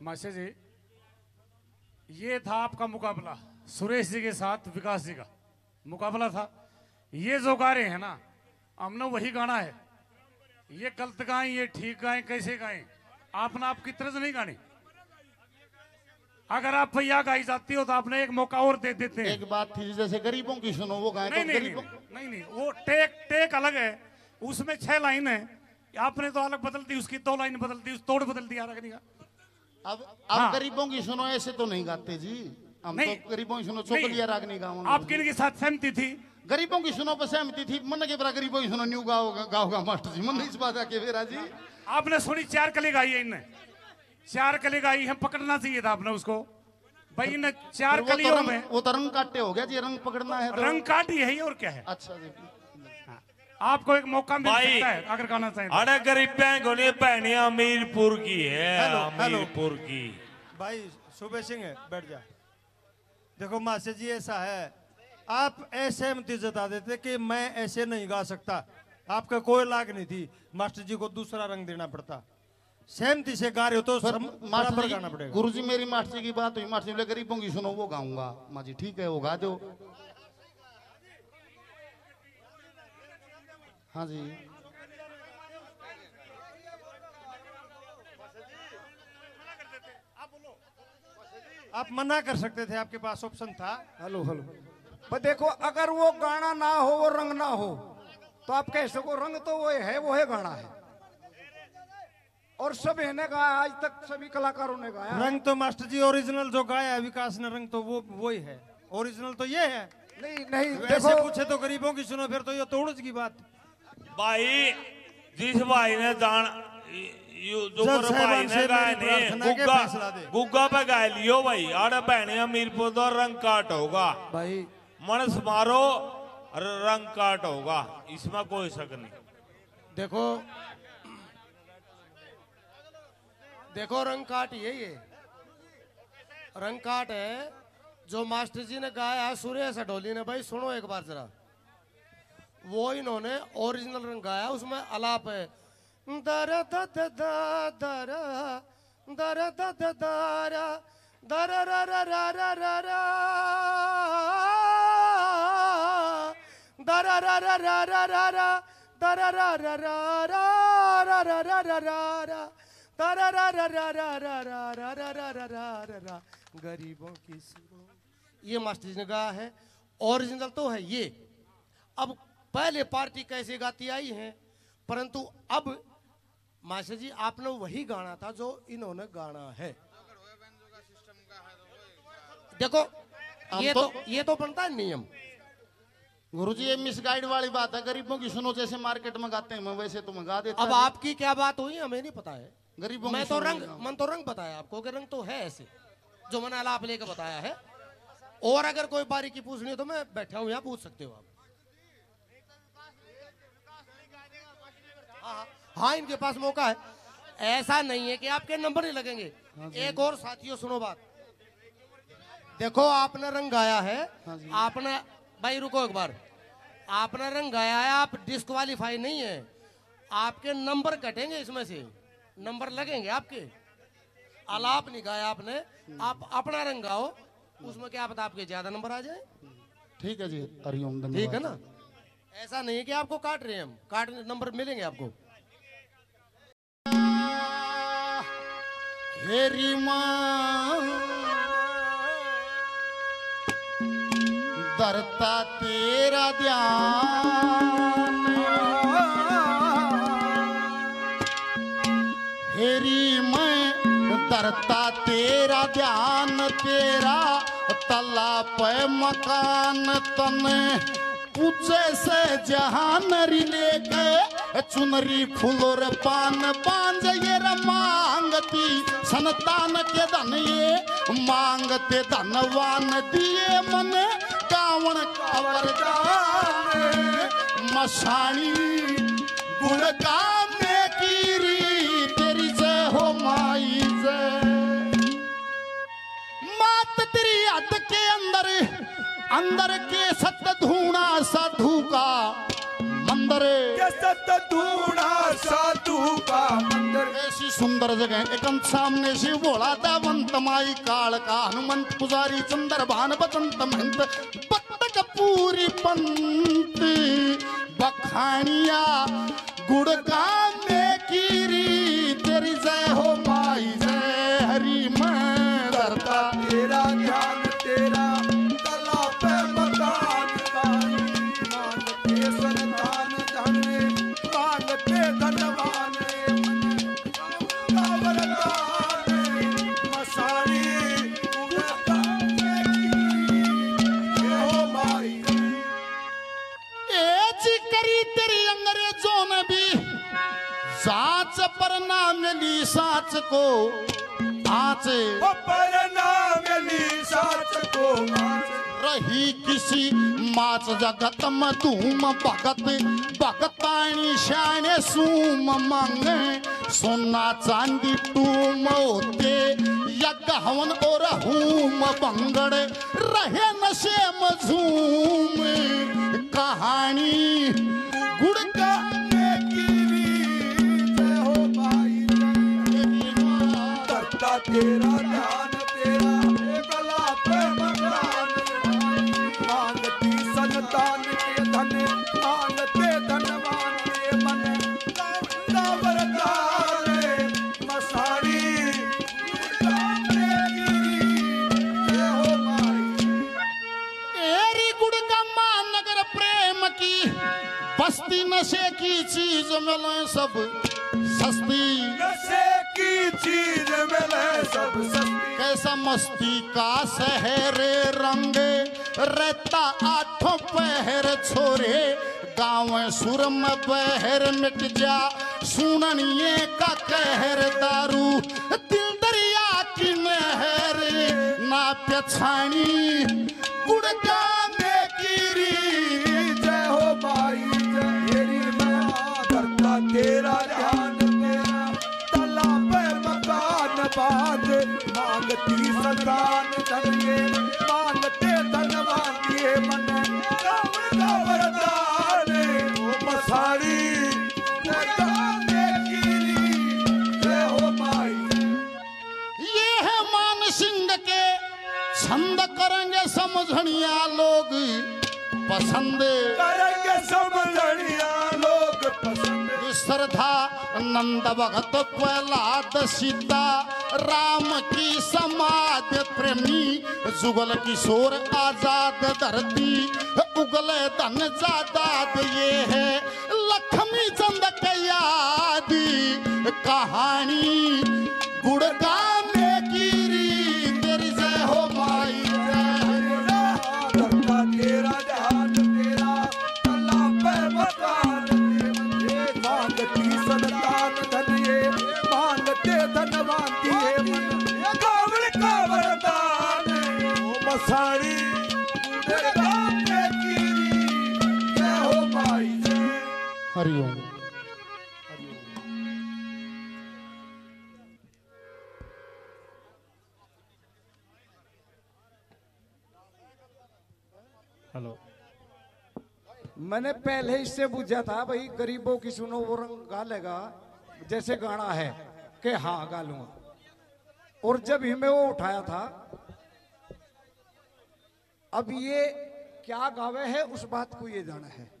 Master जी ये था आपका मुकाबला सुरेश जी के साथ विकास जी का मुकाबला था। ये जो गा रहे हैं ना हमने वही गाना है। ये गलत गाएँ ये ठीक गाएँ कैसे गाएँ? आपने आपकी तरह से नहीं गानी। अगर आप भैया गाई जाती हो तो आपने एक मौका और दे देते हैं। एक बात थी जैसे गरीबों की सुनो वो गाय नहीं तो नहीं नहीं नहीं नहीं वो टेक टेक अलग है। उसमें छह लाइन है। आपने तो अलग बदल दी उसकी दो लाइन बदल दी उस तोड़ बदल दिया अब अब हाँ। गरीबों की सुनो ऐसे तो नहीं गाते जी। हम नहीं। तो गरीबों की सुनो नहीं। चौकलिया रागनी गाओ आप किन के साथ सहमति थी। गरीबों की सुनो पर सहमति थी। मन के बरा गरीबों की सुनो न्यू गाओगा गाओगा मास्टर जी। मन इस बात आके फेरा जी। आपने सुनी चार कली गाई है इनने। चार कली गाई है पकड़ना चाहिए था आपने उसको। भाई इन चार तो कलियों में वो तो रंग काटे हो गया जी रंग पकड़ना है तो। रंग काटी है और क्या है? अच्छा जी। आपको एक मौका मिल सकता है अगर गाना चाहें तो। अरे गरीबें को नहीं भैनी अमीरपुर की है। अमीरपुर की। भाई सुबह सिंह है बैठ जा। देखो मास्टर जी ऐसा है आप ऐसे सहमति जता देते कि मैं ऐसे नहीं गा सकता। आपका कोई लाग नहीं थी मास्टर जी को दूसरा रंग देना पड़ता। सहमति से गा रहे हो तो मास्टर गाना पड़ेगा। गुरु जी मेरी मास्टर जी की बात हुई मास्टर गरीबों की सुनो वो गाऊँगा। माँ जी ठीक है वो गा दो। हाँ जी। आप मना कर सकते थे आपके पास ऑप्शन था। Hello hello. पर देखो अगर वो गाना ना हो वो रंग ना हो तो आप कह सको रंग तो वो है वो है गाना है। और सबने गाया आज तक सभी कलाकारों ने गाया। रंग तो मास्टर जी ओरिजिनल जो गाया है विकास ने रंग तो वो वही है। ओरिजिनल तो ये है। नहीं नहीं देखो। पूछे तो गरीबों की सुनो फिर तो ये तोड़ की बात। भाई जिस भाई ने जान यू जो जज मेरे भाई ने ने गुग्गा गुग्गा पे गाय लियो भाई अरे भैनी अमीरपुर तो रंग काट होगा। भाई। मनस मारो रंग काट होगा। इसमें कोई शक नहीं। देखो देखो रंग काट ये ये। रंग काट है जो मास्टर जी ने गाया है सुरेश अडोली ने। भाई सुनो एक बार जरा। वो इन्होंने ओरिजिनल रंग गाया उसमें अलाप है दर दर दर दर दर दारा दर दर गरीबों की ये मास्टर जी ने गाया है ओरिजिनल तो है ये अब पहले पार्टी कैसे गाती आई है? परंतु अब मास्टर जी आपने वही गाना था जो इन्होंने गाना है। देखो ये तो- तो ये तो बनता है नियम। गुरु जी ये मिसगाइड वाली बात है। गरीबों की सुनो जैसे मार्केट में गाते हैं मैं वैसे तो मंगा देता अब आपकी क्या बात हुई हमें नहीं पता है। गरीबों मैं तो रंग मन तो रंग बताया आपको कि रंग तो है ऐसे जो मैंने अलाप लेके बताया है। और अगर कोई बारीकी पूछनी हो तो मैं बैठा हूँ यहाँ पूछ सकते हो आप। हाँ हाँ, हाँ इनके पास मौका है। ऐसा नहीं है कि आपके नंबर नहीं लगेंगे। एक और साथियों सुनो बात। देखो आपने रंग गाया है। आपने भाई रुको एक बार। आपने रंग गाया है आप डिस्क्वालीफाई नहीं है। आपके नंबर कटेंगे इसमें से। नंबर लगेंगे आपके। अलाप नहीं गाया आपने। आप अपना रंग गाओ उसमें क्या पता आपके ज़्यादा नंबर आ जाए? ठीक है जी। हरिओम ठीक है ना? ऐसा नहीं है कि आपको काट रहे हैं हम। काट नंबर मिलेंगे आपको। हेरी माँ दरता तेरा ध्यान। हेरी मैं दरता तेरा ध्यान, तेरा तला पे मकान तन पूछे से जहान री लेके चुनरी फूलोर पान बांझ ये मांगती। संतान के धन ये मांगते, धनवान दिए मन कावण का वरदान मसाणी गुण गाने कीरी तेरी जय माई जय मात तेरी हद के अंदर अंदर के सत धूणा साधु का मंदिर। धूणा साधु का मंदिर। ऐसी सुंदर जगह एकंत सामने शिव भोला दावंत माई काल का हनुमंत पुजारी चंद्र भान बसंत महंत बत्तक पूरी पंत बखानिया गुड़गान में ना मिली साच को आच पर नाम ली साच को रही किसी माच जगत में धूम भगत। भगतानी शाने सूम मांगे। सोना चांदी टूम होते। यज्ञ हवन और हूम बंगड़। रहे नशे में की बस्ती नशे की चीज़ मिले सब सस्ती। नशे की चीज़ मिले सब सस्ती। कैसा मस्ती का शहर रंग रहता आठों पहर छोरे। गाँव सुर में बहर मिट जा सुननिए का कहर दारू। दिल दरिया की नहर ना पछाणी गुड़गा संतान धन धनवान मन। का वरदान ओ मसारी हो है सिंह के छंद करेंगे समझनिया लोग पसंद। करेंगे समझनिया लोग पसंद। श्रद्धा नंद भगत प्रहलाद सीता, राम की समाज प्रेमी, जुगल किशोर आज़ाद धरती, उगले धन जादाद ये है। मैंने पहले इससे पूछा था, भाई, गरीबों की सुनो, वो रंग गा लेगा जैसे गाना है, कि हाँ गा लूँगा। और जब ही मैं वो उठाया था, अब ये क्या गावे है, उस बात को ये जाना है।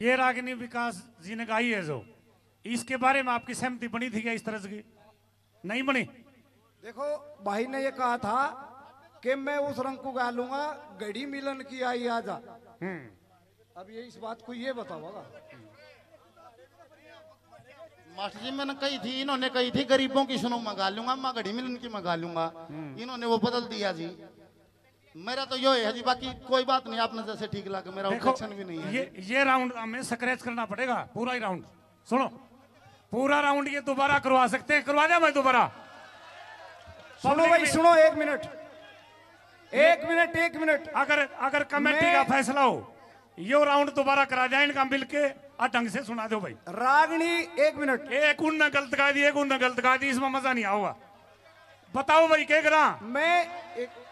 ये रागिनी विकास जी ने गाई है जो। इसके बारे में आपकी सहमति बनी थी क्या इस तरह से की? नहीं बनी? देखो भाई ने ये कहा था कि मैं उस रंग को गा लूँगा घड़ी मिलन की आई आजा। अब ये इस बात को ये बताओगा मास्टर जी मैंने कही थी इन्होंने कही थी गरीबों की सुनो मंगा लूँगा मैं घड़ी मिलन की मंगा लूँगा। इन्होंने वो बदल दिया जी। मेरा तो यो है जी बाकी कोई बात नहीं आपने जैसे ठीक लगा मेरा ऑब्जेक्शन भी नहीं है ये ये राउंड हमें स्क्रैच करना पड़ेगा पूरा ही राउंड सुनो पूरा राउंड ये दोबारा करवा सकते हैं करवा दिया मैं दोबारा। सुनो भाई सुनो एक मिनट। एक मिनट एक मिनट। अगर अगर कमेटी का फैसला हो यो राउंड दोबारा करा जाए इनका मिलके और ढंग से सुना दो भाई। रागनी एक मिनट। एक उन गलत गा दी एक उन गलत गा दी इसमें मज़ा नहीं आऊगा। बताओ भाई क्या करा? मैं एक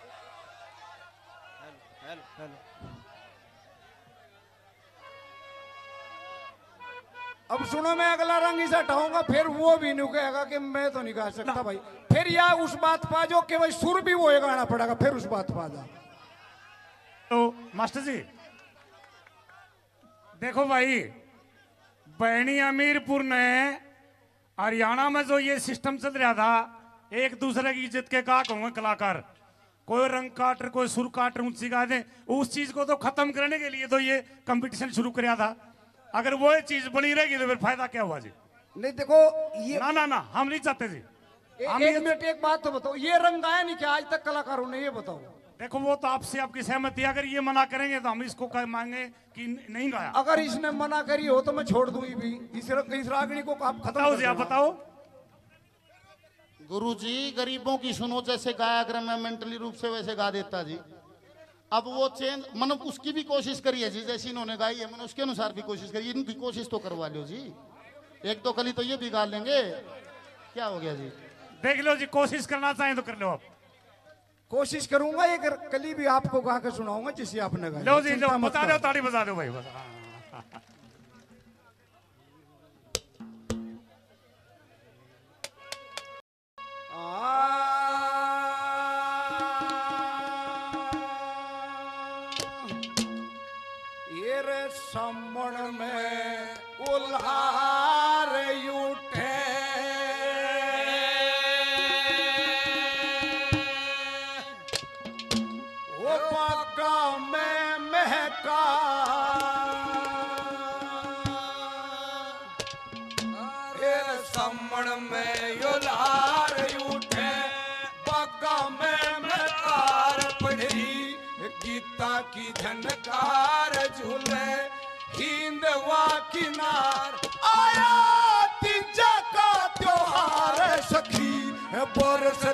अब सुनो मैं अगला रंग इसे हटाऊँगा फिर वो भी नहीं कहेगा कि मैं तो नहीं गा सकता भाई। फिर या उस बात पा जो कि भाई सुर भी वो गाना पड़ेगा फिर उस बात पा जा तो मास्टर जी देखो भाई बहनी अमीरपुर ने हरियाणा में जो ये सिस्टम चल रहा था एक दूसरे की इज़्ज़त के का कहूँगे कलाकार। कोई रंग काटर कोई सुर काटर ऊँची गा दे उस चीज़ को तो खत्म करने के लिए तो ये कंपटीशन शुरू कराया था। अगर वो चीज़ बनी रहेगी तो फिर फ़ायदा क्या हुआ जी? नहीं देखो ये ना ना ना हम नहीं चाहते जी। ए, हम एक मिनट एक बात तो बताओ ये रंग आया नहीं क्या? आज तक कलाकारों ने ये बताओ। देखो वो तो आपसे आपकी सहमति है। अगर ये मना करेंगे तो हम इसको मांगे कि नहीं गाया अगर इसने मना करी हो तो मैं छोड़ दूँगी भी। इस, इस रागनी को आप खत्म बताओ जी आप बताओ। गुरुजी गरीबों की सुनो जैसे गाया अगर मैं मेंटली रूप से वैसे गा देता जी। अब वो चेंज मतलब उसकी भी कोशिश करिए जी जैसे इन्होंने गाई है मैंने उसके अनुसार भी कोशिश करी इनकी कोशिश तो करवा लो जी। एक दो कली तो ये भी गा लेंगे। क्या हो गया जी? देख लो जी कोशिश करना चाहें तो कर लो आप। कोशिश करूँगा एक कली भी आपको गा के सुनाऊँगा जिसे आपने गाया लो जी लो बता दो ताड़ी बजा दो भाई बस। someone made.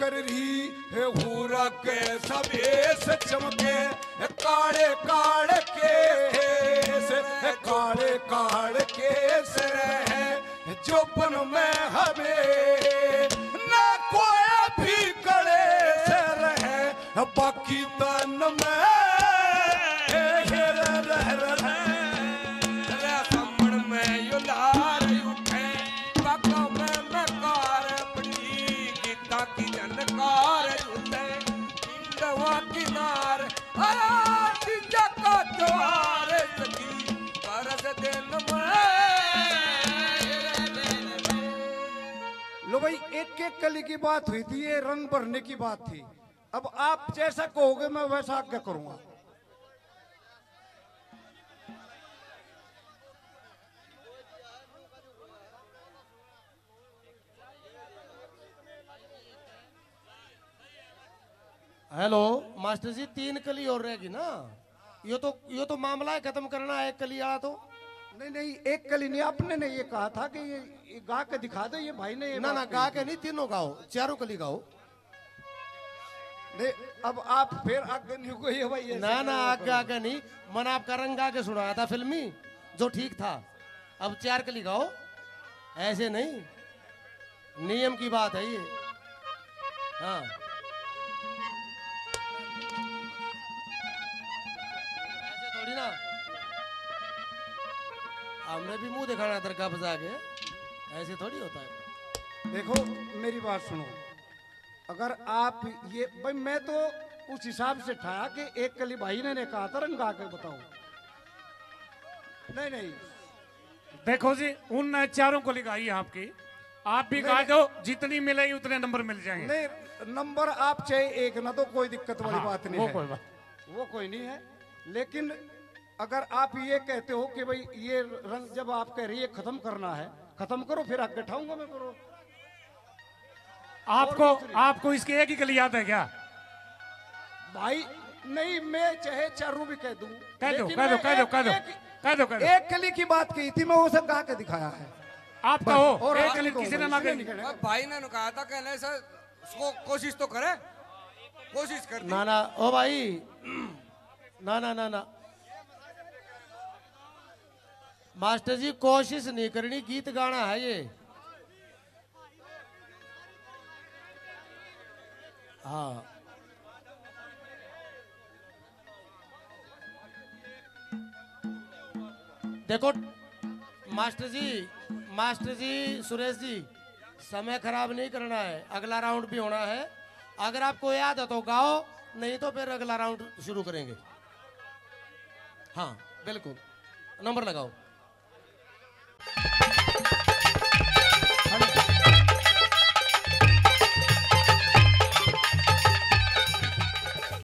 कर रही है हूरा के सवेश चमके काले काले के से काले काले के से है जोपन में हमें, न कोई भी कड़े से रहे, बाकी तन में कली की बात हुई थी, ये रंग भरने की बात थी। अब आप जैसा कहोगे, मैं वैसा आज्ञा करूँगा। हेलो, मास्टर जी, तीन कली और रहेगी ना? ये तो ये तो मामला है खत्म करना है एक कली आया तो। नहीं नहीं एक कली नहीं आपने ने ये कहा था कि ये, ये गा के दिखा दो ये भाई ने ये ना ना गा के नहीं तीनों गाओ चारों कली गाओ। नहीं अब आप फिर आगे नहीं को ये भाई ना ना आगे आगे नहीं मन आपका रंग गा के सुनाया था फिल्मी जो ठीक था। अब चार कली गाओ ऐसे नहीं नियम की बात है ये। हाँ। हमने भी मुँह दिखाना है दरगाह बजा के। ऐसे थोड़ी होता है। देखो मेरी बात सुनो। अगर आप ये भाई मैं तो उस हिसाब से ठा कि एक कली भाई ने, ने कहा था रंग गा के बताओ। नहीं नहीं। देखो जी उन चारों को लिखाई है आपकी। आप भी गा दो जितनी मिलेगी उतने नंबर मिल जाएँगे। नहीं नंबर आप चाहे एक ना तो कोई दिक्कत वाली हाँ, बात नहीं वो है। कोई बात। वो कोई नहीं है। लेकिन अगर आप ये कहते हो कि भाई ये रंग जब आप कह रही है खत्म करना है खत्म करो फिर आप बैठाऊँगा मैं करो। आपको आपको इसकी एक ही कली याद है क्या? भाई नहीं मैं चाहे चारू भी कह दूँ कह दो कह दो कह दो एक- कह दो कह दो कह दो। एक कली की बात की थी मैं वो सब गा के दिखाया है। आप कहो और एक कली किसी ने भाई, ना कही भाई ने कहा था कहने सर उसको कोशिश तो करे कोशिश कर ना ना ओ भाई ना ना ना ना मास्टर जी, कोशिश नहीं करनी, गीत गाना है ये। हाँ। देखो, मास्टर जी मास्टर जी, सुरेश जी, समय खराब नहीं करना है, अगला राउंड भी होना है। अगर आपको याद है तो गाओ, नहीं तो फिर अगला राउंड शुरू करेंगे। हाँ बिल्कुल। नंबर लगाओ।